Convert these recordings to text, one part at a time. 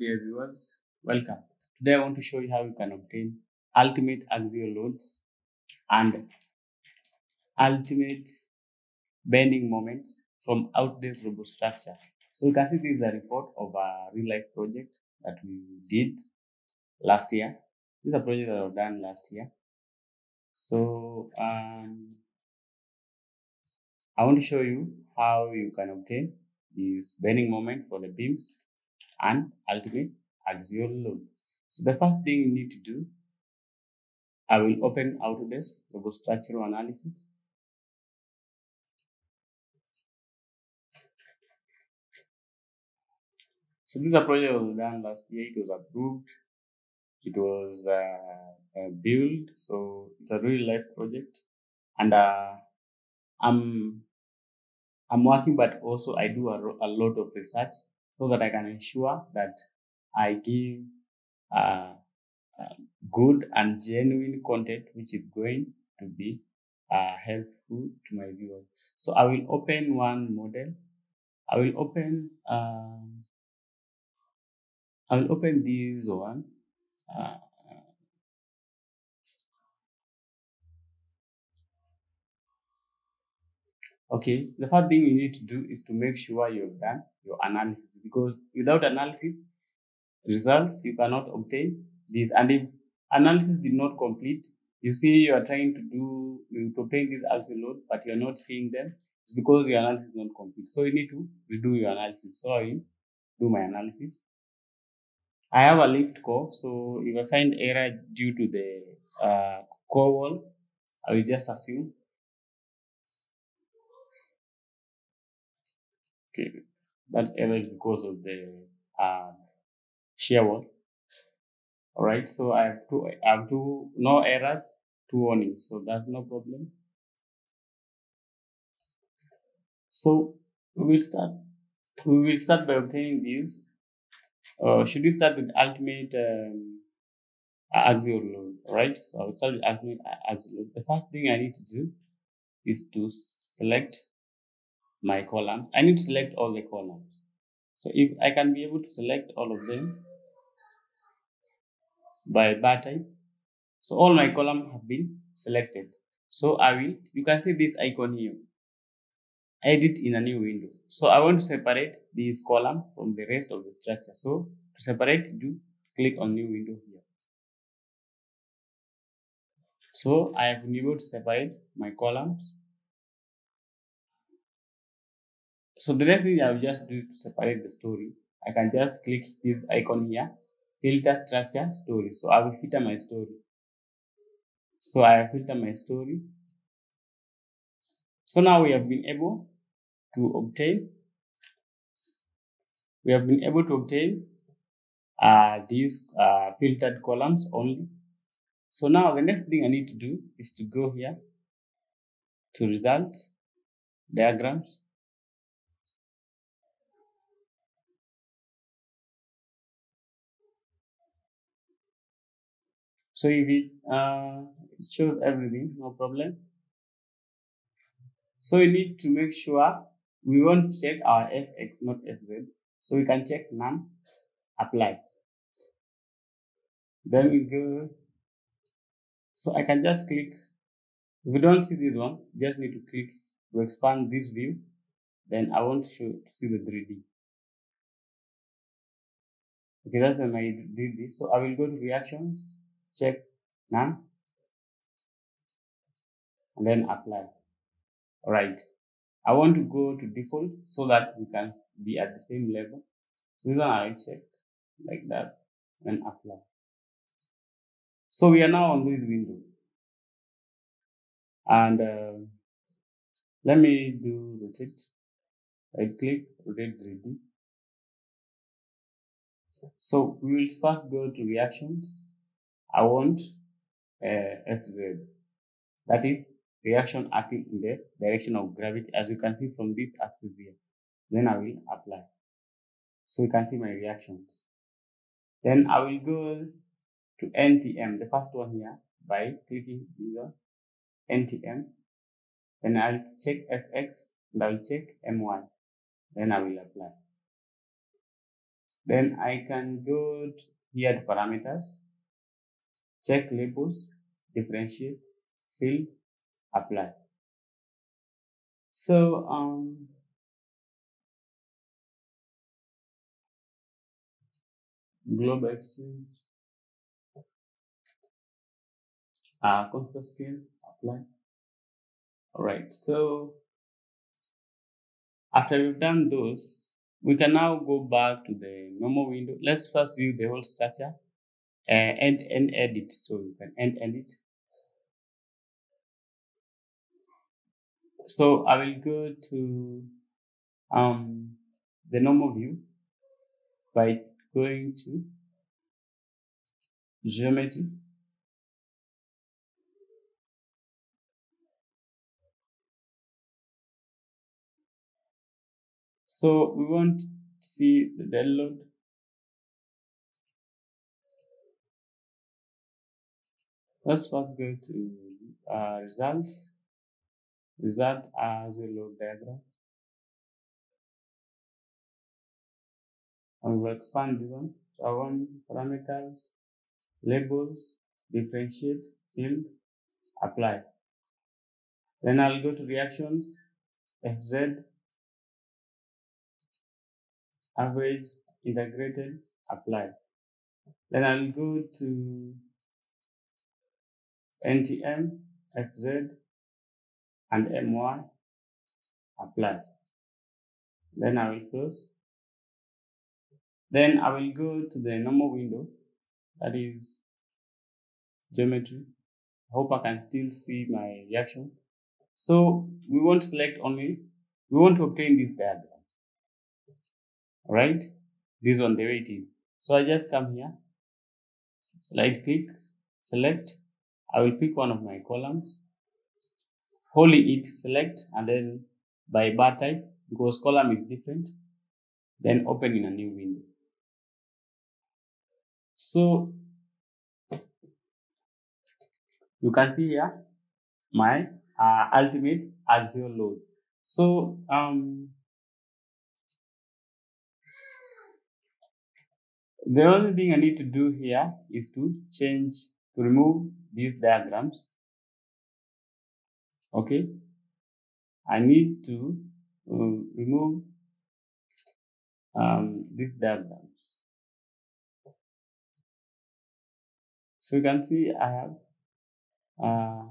dear viewers, welcome. Today I want to show you how you can obtain ultimate axial loads and ultimate bending moments from Autodesk robot structure. So you can see this is a report of a real life project that we did last year. This is a project that was done last year. So um, I want to show you how you can obtain this bending moment for the beams and ultimate axial load. So the first thing you need to do, I will open Autodesk Robot Structural Analysis. So this project was done last year. It was approved. It was uh, uh, built. So it's a real life project, and uh, I'm I'm working, but also I do a, a lot of research so that I can ensure that I give uh, uh, good and genuine content which is going to be uh, helpful to my viewers. So I will open one model. I will open um, I will open this one. Okay, the first thing you need to do is to make sure you've done your analysis because without analysis results you cannot obtain this. And if analysis did not complete, you see you are trying to do to obtain this axial load, but you're not seeing them. It's because your analysis is not complete. So you need to redo your analysis. So I do my analysis. I have a lift core, so if I find error due to the uh, core wall, I will just assume. Okay, that error because of the uh, shear wall. All right, so I have two, I have two, no errors, two warnings, so that's no problem. So we will start. We will start by obtaining these uh, should we start with ultimate um, axial load, right? So I will start with ultimate axial load. The first thing I need to do is to select my column. I need to select all the columns. So if I can be able to select all of them by bar type, so all my columns have been selected. So I will, you can see this icon here, edit in a new window. So I want to separate this column from the rest of the structure. So to separate, do click on new window here. So I have been able to separate my columns. So the next thing I will just do is to separate the story, I can just click this icon here, filter structure story. So I will filter my story. So I filter my story. So now we have been able to obtain we have been able to obtain uh, these uh, filtered columns only. So now the next thing I need to do is to go here to results, diagrams. So if it, uh, shows everything, no problem. So we need to make sure we want to check our fx, not fz. So we can check none, apply. Then we go, so I can just click. If you don't see this one, just need to click to expand this view. Then I want to, see the 3D. Okay, that's my 3D. So I will go to reactions, check none, and then apply. All right. I want to go to default so that we can be at the same level. This one I check like that and apply. So we are now on this window. And uh, let me do rotate. Right click, rotate 3D. So we will first go to reactions. I want uh, FZ. That is reaction acting in the direction of gravity as you can see from this axis here. Then I will apply. So you can see my reactions. Then I will go to NTM, the first one here, by clicking the NTM. Then I'll check FX and I'll check MY. Then I will apply. Then I can go here to parameters, check labels, differentiate, fill, apply. So um, global exchange, uh, computer scale, apply. All right, so after we've done those, we can now go back to the normal window. Let's first view the whole structure uh, and, and edit. So you can end edit. So I will go to um, the normal view by going to geometry. So we want to see the dead Let's go to uh, results. Result as a load diagram. And we'll expand this one. So I want parameters, labels, differentiate, field, apply. Then I'll go to reactions, FZ, average, integrated, apply. Then I'll go to NTM, FZ, and MY, apply. Then I will close. Then I will go to the normal window, that is geometry. I hope I can still see my reaction. So we want to select only, we want to obtain this diagram. Right, this one the way it is. So I just come here, right click, select. I will pick one of my columns, hold it, select, and then by bar type, because column is different, then open in a new window. So you can see here my uh, ultimate axial load. So um, the only thing I need to do here is to change to remove these diagrams. Okay, I need to uh, remove um, these diagrams. So you can see I have uh,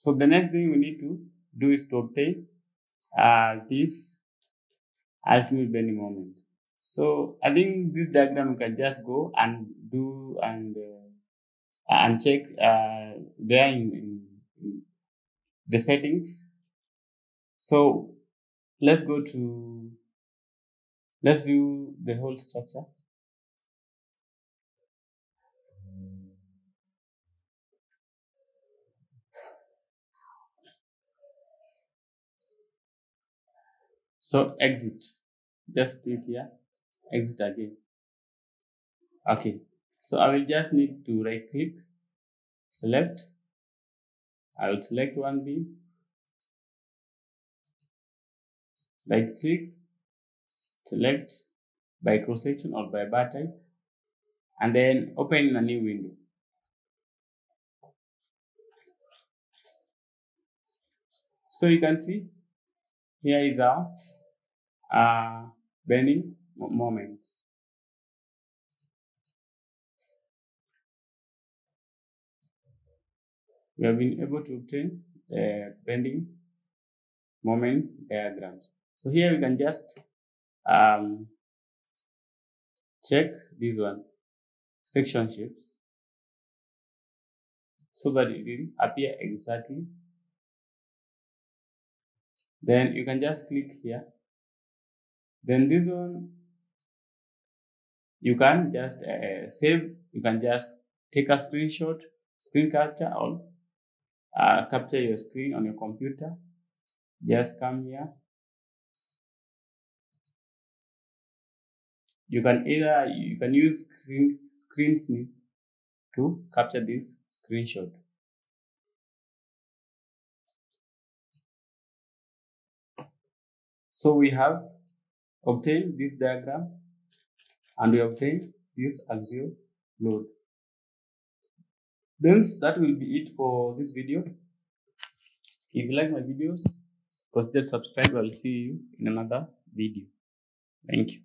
so the next thing we need to do is to obtain uh, this ultimate bending moment. So I think this diagram you can just go and do and uh, and check uh, there in, in the settings. So let's go to let's view the whole structure. So exit. Just click here. Exit again. Okay. So I will just need to right click, select. I will select one beam. Right click, select by cross section or by bar type, and then open a new window. So you can see here is our uh, bending moment. We have been able to obtain the bending moment diagrams. So here we can just um, check this one, section shapes, so that it will appear exactly. Then you can just click here. Then this one, you can just uh, save, you can just take a screenshot, screen capture or uh, capture your screen on your computer. Just come here. you can either you can use screen screen snip to capture this screenshot. So we have obtained this diagram and we obtain this axial load. Thus, that will be it for this video. If you like my videos, consider subscribe. I'll see you in another video. Thank you.